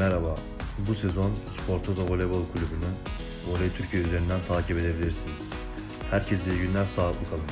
Merhaba. Bu sezon Sportoza Voleybol Kulübü'nü Voley Türkiye üzerinden takip edebilirsiniz. Herkese iyi günler, sağlıklı kalın.